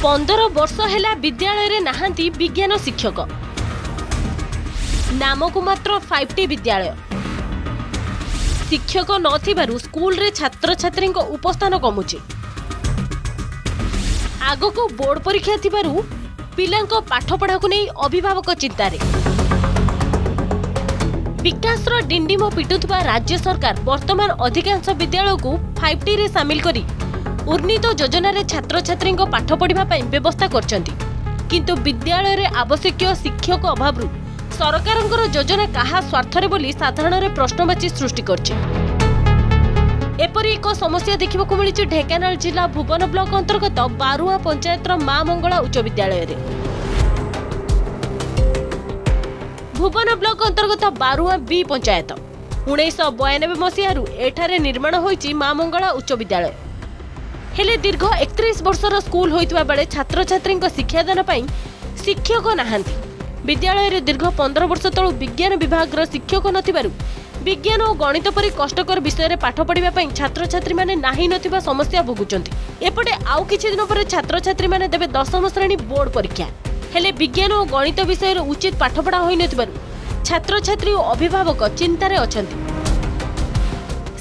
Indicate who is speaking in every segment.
Speaker 1: ପନ୍ଦର ବର୍ଷ ହେଲା ବିଦ୍ୟାଳୟରେ ନାହାନ୍ତି ବିଜ୍ଞାନ ଶିକ୍ଷକ। ନାମକୁ ମାତ୍ର ଫାଇଭ୍ ଟି ବିଦ୍ୟାଳୟ। ଶିକ୍ଷକ ନଥିବାରୁ ସ୍କୁଲରେ ଛାତ୍ରଛାତ୍ରୀଙ୍କ ଉପସ୍ଥାନ କମୁଛି। ଆଗକୁ ବୋର୍ଡ ପରୀକ୍ଷା ଥିବାରୁ ପିଲାଙ୍କ ପାଠପଢ଼ାକୁ ନେଇ ଅଭିଭାବକ ଚିନ୍ତାରେ। ବିକାଶର ଡିଣ୍ଡିମ ପିଟୁଥିବା ରାଜ୍ୟ ସରକାର ବର୍ତ୍ତମାନ ଅଧିକାଂଶ ବିଦ୍ୟାଳୟକୁ ଫାଇଭ୍ ଟିରେ ସାମିଲ କରି ଉନ୍ନୀତ ଯୋଜନାରେ ଛାତ୍ରଛାତ୍ରୀଙ୍କ ପାଠ ପଢ଼ିବା ପାଇଁ ବ୍ୟବସ୍ଥା କରିଛନ୍ତି। କିନ୍ତୁ ବିଦ୍ୟାଳୟରେ ଆବଶ୍ୟକୀୟ ଶିକ୍ଷକ ଅଭାବରୁ ସରକାରଙ୍କର ଯୋଜନା କାହା ସ୍ୱାର୍ଥରେ ବୋଲି ସାଧାରଣରେ ପ୍ରଶ୍ନବାଚୀ ସୃଷ୍ଟି କରିଛି। ଏପରି ଏକ ସମସ୍ୟା ଦେଖିବାକୁ ମିଳିଛି ଢେଙ୍କାନାଳ ଜିଲ୍ଲା ଭୁବନ ବ୍ଲକ ଅନ୍ତର୍ଗତ ବାରୁଆ ପଞ୍ଚାୟତର ମା ମଙ୍ଗଳା ଉଚ୍ଚ ବିଦ୍ୟାଳୟରେ। ଭୁବନ ବ୍ଲକ ଅନ୍ତର୍ଗତ ବାରୁଆ ବି ପଞ୍ଚାୟତ। ଉଣେଇଶହ ବୟାନବେ ମସିହାରୁ ଏଠାରେ ନିର୍ମାଣ ହୋଇଛି ମା ମଙ୍ଗଳା ଉଚ୍ଚ ବିଦ୍ୟାଳୟ। ହେଲେ ଦୀର୍ଘ ଏକତିରିଶ ବର୍ଷର ସ୍କୁଲ ହୋଇଥିବା ବେଳେ ଛାତ୍ରଛାତ୍ରୀଙ୍କ ଶିକ୍ଷାଦାନ ପାଇଁ ଶିକ୍ଷକ ନାହାନ୍ତି। ବିଦ୍ୟାଳୟରେ ଦୀର୍ଘ ପନ୍ଦର ବର୍ଷ ତଳୁ ବିଜ୍ଞାନ ବିଭାଗର ଶିକ୍ଷକ ନଥିବାରୁ ବିଜ୍ଞାନ ଓ ଗଣିତ ପରି କଷ୍ଟକର ବିଷୟରେ ପାଠ ପଢ଼ିବା ପାଇଁ ଛାତ୍ରଛାତ୍ରୀମାନେ ନାହିଁ ନଥିବା ସମସ୍ୟା ଭୋଗୁଛନ୍ତି। ଏପଟେ ଆଉ କିଛି ଦିନ ପରେ ଛାତ୍ରଛାତ୍ରୀମାନେ ଦେବେ ଦଶମ ଶ୍ରେଣୀ ବୋର୍ଡ ପରୀକ୍ଷା। ହେଲେ ବିଜ୍ଞାନ ଓ ଗଣିତ ବିଷୟରେ ଉଚିତ ପାଠପଢ଼ା ହୋଇନଥିବାରୁ ଛାତ୍ରଛାତ୍ରୀ ଓ ଅଭିଭାବକ ଚିନ୍ତାରେ ଅଛନ୍ତି।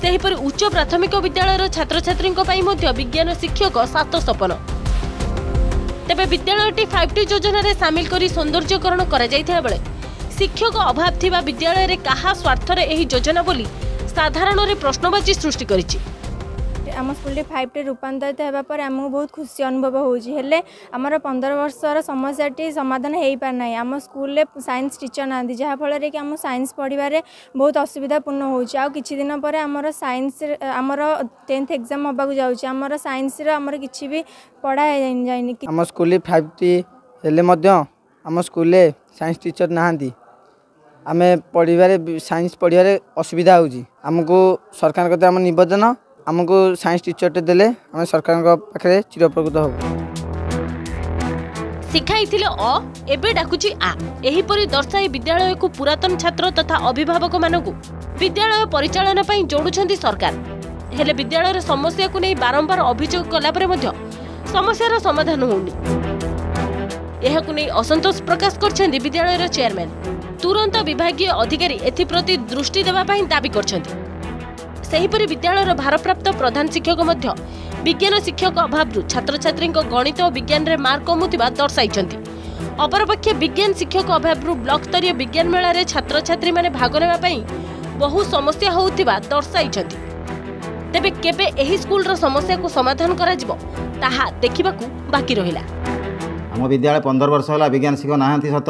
Speaker 1: ସେହିପରି ଉଚ୍ଚ ପ୍ରାଥମିକ ବିଦ୍ୟାଳୟର ଛାତ୍ରଛାତ୍ରୀଙ୍କ ପାଇଁ ମଧ୍ୟ ବିଜ୍ଞାନ ଶିକ୍ଷକ ସାତ ସପନ ତେବେ ବିଦ୍ୟାଳୟଟି ଫାଇଭ୍ ଟି ଯୋଜନାରେ ସାମିଲ କରି ସୌନ୍ଦର୍ଯ୍ୟକରଣ କରାଯାଇଥିବା ବେଳେ ଶିକ୍ଷକ ଅଭାବ ଥିବା ବିଦ୍ୟାଳୟରେ କାହା ସ୍ୱାର୍ଥରେ ଏହି ଯୋଜନା ବୋଲି ସାଧାରଣରେ ପ୍ରଶ୍ନବାଚୀ ସୃଷ୍ଟି କରିଛି।
Speaker 2: ଆମ ସ୍କୁଲଟି ଫାଇଭ୍ ଟି ରୂପାନ୍ତରିତ ହେବା ପରେ ଆମକୁ ବହୁତ ଖୁସି ଅନୁଭବ ହେଉଛି। ହେଲେ ଆମର ପନ୍ଦର ବର୍ଷର ସମସ୍ୟାଟି ସମାଧାନ ହୋଇପାରିନାହିଁ। ଆମ ସ୍କୁଲରେ ସାଇନ୍ସ ଟିଚର ନାହାନ୍ତି ଯାହାଫଳରେ କି ଆମ ସାଇନ୍ସ ପଢ଼ିବାରେ ବହୁତ ଅସୁବିଧାପୂର୍ଣ୍ଣ ହେଉଛି। ଆଉ କିଛି ଦିନ ପରେ ଆମର ସାଇନ୍ସ ଆମର ଟେନ୍ଥ ଏକ୍ଜାମ୍ ହେବାକୁ ଯାଉଛି। ଆମର ସାଇନ୍ସର ଆମର କିଛି ବି ପଢ଼ା ଯାଇନି।
Speaker 3: ଆମ ସ୍କୁଲରେ ଫାଇଭ୍ ଟି ହେଲେ ମଧ୍ୟ ଆମ ସ୍କୁଲରେ ସାଇନ୍ସ ଟିଚର ନାହାନ୍ତି। ଆମେ ପଢ଼ିବାରେ ସାଇନ୍ସ ପଢ଼ିବାରେ ଅସୁବିଧା ହେଉଛି। ଆମକୁ ସରକାରଙ୍କ କତିରେ ଆମ ନିବେଦନ ଆମକୁ ସାଇନ୍ସ ଟିଚରଟେ ଦେଲେ ଆମେ ସରକାରଙ୍କ ପାଖରେ ଚିରଉପକୃତ ହେବୁ।
Speaker 1: ଶିଖାଇଥିଲେ ଅ ଏବେ ଡାକୁଛି ଆ। ଏହିପରି ଦର୍ଶାଇ ବିଦ୍ୟାଳୟକୁ ପୁରାତନ ଛାତ୍ର ତଥା ଅଭିଭାବକମାନଙ୍କୁ ବିଦ୍ୟାଳୟ ପରିଚାଳନା ପାଇଁ ଯୋଡୁଛନ୍ତି ସରକାର। ହେଲେ ବିଦ୍ୟାଳୟର ସମସ୍ୟାକୁ ନେଇ ବାରମ୍ବାର ଅଭିଯୋଗ କଲା ପରେ ମଧ୍ୟ ସମସ୍ୟାର ସମାଧାନ ହେଉନି। ଏହାକୁ ନେଇ ଅସନ୍ତୋଷ ପ୍ରକାଶ କରିଛନ୍ତି ବିଦ୍ୟାଳୟର ଚେୟାରମ୍ୟାନ୍। ତୁରନ୍ତ ବିଭାଗୀୟ ଅଧିକାରୀ ଏଥିପ୍ରତି ଦୃଷ୍ଟି ଦେବା ପାଇଁ ଦାବି କରିଛନ୍ତି। ସେହିପରି ବିଦ୍ୟାଳୟର ଭାରପ୍ରାପ୍ତ ପ୍ରଧାନ ଶିକ୍ଷକ ମଧ୍ୟ ବିଜ୍ଞାନ ଶିକ୍ଷକ ଅଭାବରୁ ଛାତ୍ରଛାତ୍ରୀଙ୍କ ଗଣିତ ଓ ବିଜ୍ଞାନରେ ମାର୍କ କମୁଥିବା ଦର୍ଶାଇଛନ୍ତି। ଅପରପକ୍ଷେ ବିଜ୍ଞାନ ଶିକ୍ଷକ ଅଭାବରୁ ବ୍ଲକସ୍ତରୀୟ ବିଜ୍ଞାନ ମେଳାରେ ଛାତ୍ରଛାତ୍ରୀମାନେ ଭାଗ ନେବା ପାଇଁ ବହୁ ସମସ୍ୟା ହେଉଥିବା ଦର୍ଶାଇଛନ୍ତି। ତେବେ କେବେ ଏହି ସ୍କୁଲର ସମସ୍ୟାକୁ ସମାଧାନ କରାଯିବ ତାହା ଦେଖିବାକୁ ବାକି ରହିଲା।
Speaker 4: ଆମ ବିଦ୍ୟାଳୟ ପନ୍ଦର ବର୍ଷ ହେଲା ବିଜ୍ଞାନ ଶିକ୍ଷକ ନାହାନ୍ତି ସତ।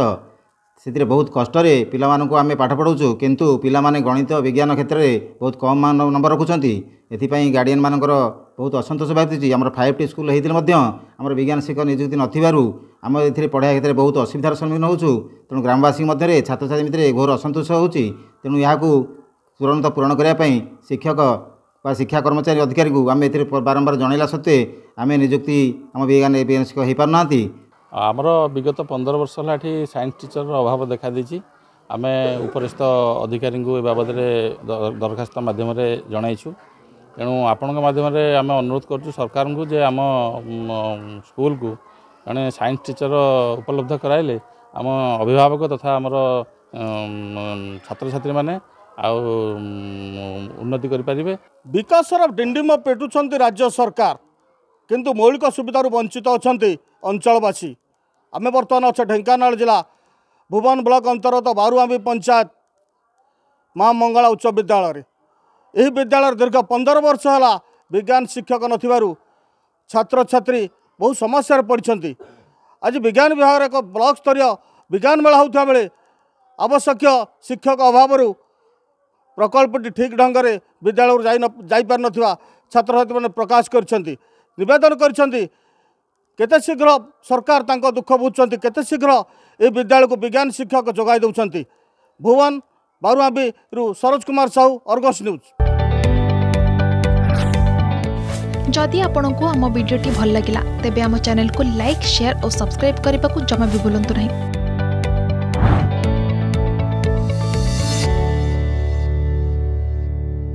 Speaker 4: ସେଥିରେ ବହୁତ କଷ୍ଟରେ ପିଲାମାନଙ୍କୁ ଆମେ ପାଠ ପଢ଼ାଉଛୁ କିନ୍ତୁ ପିଲାମାନେ ଗଣିତ ବିଜ୍ଞାନ କ୍ଷେତ୍ରରେ ବହୁତ କମ୍ ନମ୍ବର ରଖୁଛନ୍ତି। ଏଥିପାଇଁ ଗାର୍ଡ଼ିଆନମାନଙ୍କର ବହୁତ ଅସନ୍ତୋଷ ବାହାରୁଛି ଆମର ଫାଇଭ୍ ଟି ସ୍କୁଲ ହେଇଥିଲେ ମଧ୍ୟ ଆମର ବିଜ୍ଞାନ ଶିକ୍ଷକ ନିଯୁକ୍ତି ନଥିବାରୁ ଆମ ଏଥିରେ ପଢ଼ାଇବା କ୍ଷେତ୍ରରେ ବହୁତ ଅସୁବିଧାର ସମ୍ମୁଖୀନ ହେଉଛୁ। ତେଣୁ ଗ୍ରାମବାସୀଙ୍କ ମଧ୍ୟରେ ଛାତ୍ରଛାତ୍ରୀ ଭିତରେ ଘୋର ଅସନ୍ତୋଷ ହେଉଛି। ତେଣୁ ଏହାକୁ ତୁରନ୍ତ ପୂରଣ କରିବା ପାଇଁ ଶିକ୍ଷକ ବା ଶିକ୍ଷା କର୍ମଚାରୀ ଅଧିକାରୀଙ୍କୁ ଆମେ ଏଥିରେ ବାରମ୍ବାର ଜଣାଇଲା ସତ୍ତ୍ୱେ ଆମେ ନିଯୁକ୍ତି ଆମ ବିଜ୍ଞାନ ବିଜ୍ଞାନ ଶିକ୍ଷକ ହୋଇପାରୁନାହାନ୍ତି।
Speaker 5: ଆମର ବିଗତ ପନ୍ଦର ବର୍ଷ ହେଲା ଏଠି ସାଇନ୍ସ ଟିଚରର ଅଭାବ ଦେଖାଦେଇଛି ଆମେ ଉପରିସ୍ଥ ଅଧିକାରୀଙ୍କୁ ଏ ବାବଦରେ ଦରଖାସ୍ତ ମାଧ୍ୟମରେ ଜଣାଇଛୁ। ତେଣୁ ଆପଣଙ୍କ ମାଧ୍ୟମରେ ଆମେ ଅନୁରୋଧ କରୁଛୁ ସରକାରଙ୍କୁ ଯେ ଆମ ସ୍କୁଲକୁ ଜଣେ ସାଇନ୍ସ ଟିଚର ଉପଲବ୍ଧ କରାଇଲେ। ଆମ ଅଭିଭାବକ ତଥା ଆମର ଛାତ୍ରଛାତ୍ରୀମାନେ ଆଉ ଉନ୍ନତି କରିପାରିବେ।
Speaker 6: ବିକାଶର ଡିଣ୍ଡିମ ପେଟୁଛନ୍ତି ରାଜ୍ୟ ସରକାର। କିନ୍ତୁ ମୌଳିକ ସୁବିଧାରୁ ବଞ୍ଚିତ ଅଛନ୍ତି ଅଞ୍ଚଳବାସୀ। ଆମେ ବର୍ତ୍ତମାନ ଅଛେ ଢେଙ୍କାନାଳ ଜିଲ୍ଲା ଭୁବନ ବ୍ଲକ ଅନ୍ତର୍ଗତ ବାରୁଆମ୍ବି ପଞ୍ଚାୟତ ମା ମଙ୍ଗଳା ଉଚ୍ଚ ବିଦ୍ୟାଳୟରେ। ଏହି ବିଦ୍ୟାଳୟରେ ଦୀର୍ଘ ପନ୍ଦର ବର୍ଷ ହେଲା ବିଜ୍ଞାନ ଶିକ୍ଷକ ନଥିବାରୁ ଛାତ୍ରଛାତ୍ରୀ ବହୁ ସମସ୍ୟାରେ ପଡ଼ିଛନ୍ତି। ଆଜି ବିଜ୍ଞାନ ବିଭାଗର ଏକ ବ୍ଲକ ସ୍ତରୀୟ ବିଜ୍ଞାନ ମେଳା ହେଉଥିବା ବେଳେ ଆବଶ୍ୟକୀୟ ଶିକ୍ଷକ ଅଭାବରୁ ପ୍ରକଳ୍ପଟି ଠିକ୍ ଢଙ୍ଗରେ ବିଦ୍ୟାଳୟରୁ ଯାଇ ଯାଇପାରିନଥିବା ଛାତ୍ରଛାତ୍ରୀମାନେ ପ୍ରକାଶ କରିଛନ୍ତି। ନିବେଦନ କରିଛନ୍ତି କେତେ ଶୀଘ୍ର ସରକାର ତାଙ୍କ ଦୁଃଖ ବୁଝୁଛନ୍ତି କେତେ ଶୀଘ୍ର ଏ ବିଦ୍ୟାଳୟକୁ ବିଜ୍ଞାନ ଶିକ୍ଷକ ଯୋଗାଇ ଦେଉଛନ୍ତି ଭୁବନ ବାରୁଆବିରୁ ସରୋଜ କୁମାର ସାହୁ ଅର୍ଗସ୍ ନ୍ୟୁଜ୍
Speaker 7: ଯଦି ଆପଣଙ୍କୁ ଆମ ଭିଡ଼ିଓଟି ଭଲ ଲାଗିଲା ତେବେ ଆମ ଚ୍ୟାନେଲକୁ ଲାଇକ୍ ସେୟାର ଓ ସବସ୍କ୍ରାଇବ୍ କରିବାକୁ ଜମା ବି ଭୁଲନ୍ତୁ ନାହିଁ